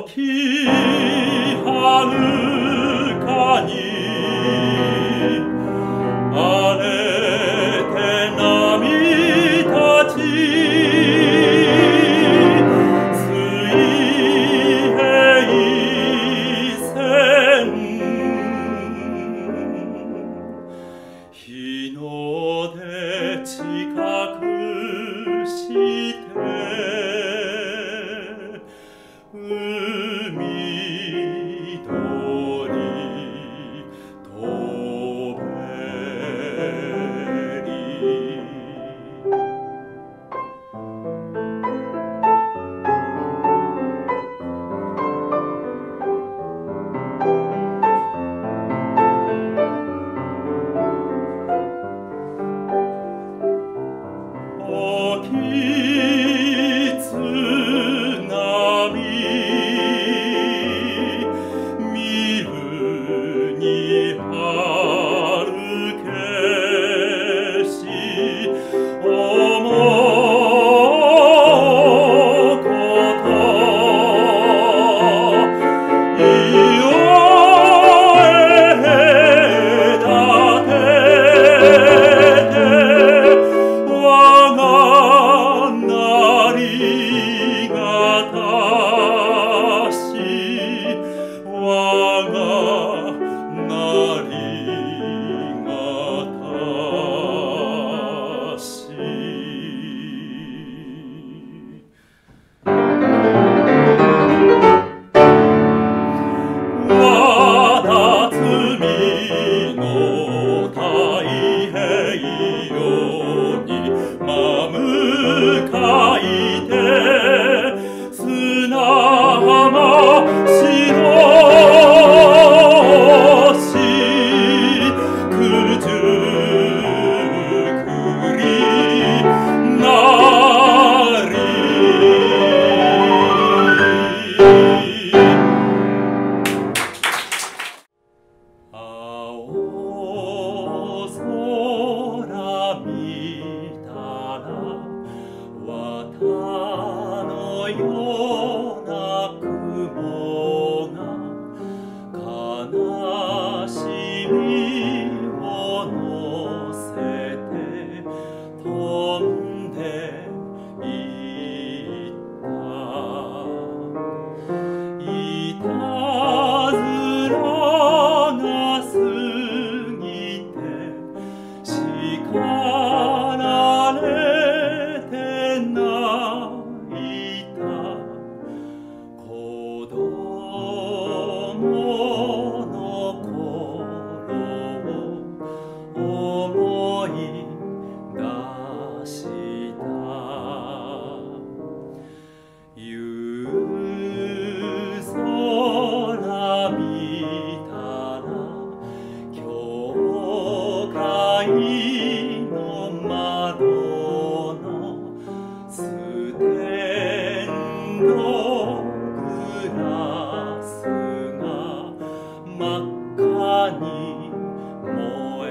時はるかに荒れて波たち水平線。日の出地 Dios. 万年莫